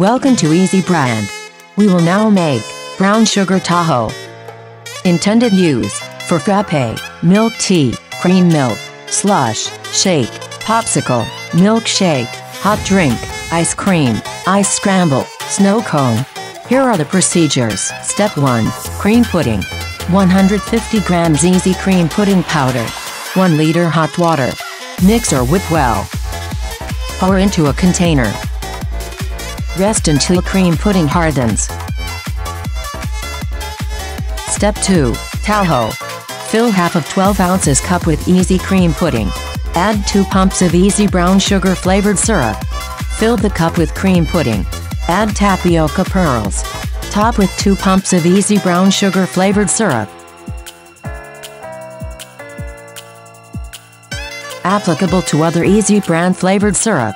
Welcome to Easy Brand. We will now make brown sugar Taho. Intended use for frappe, milk tea, cream milk, slush, shake, popsicle, milkshake, hot drink, ice cream, ice scramble, snow cone. Here are the procedures. Step 1. Cream pudding. 150 grams easy cream pudding powder. 1 liter hot water. Mix or whip well. Pour into a container. Rest until cream pudding hardens. Step 2. Taho. Fill half of 12 ounces cup with easy cream pudding. Add 2 pumps of easy brown sugar flavored syrup. Fill the cup with cream pudding. Add tapioca pearls. Top with 2 pumps of easy brown sugar flavored syrup. Applicable to other easy brand flavored syrup.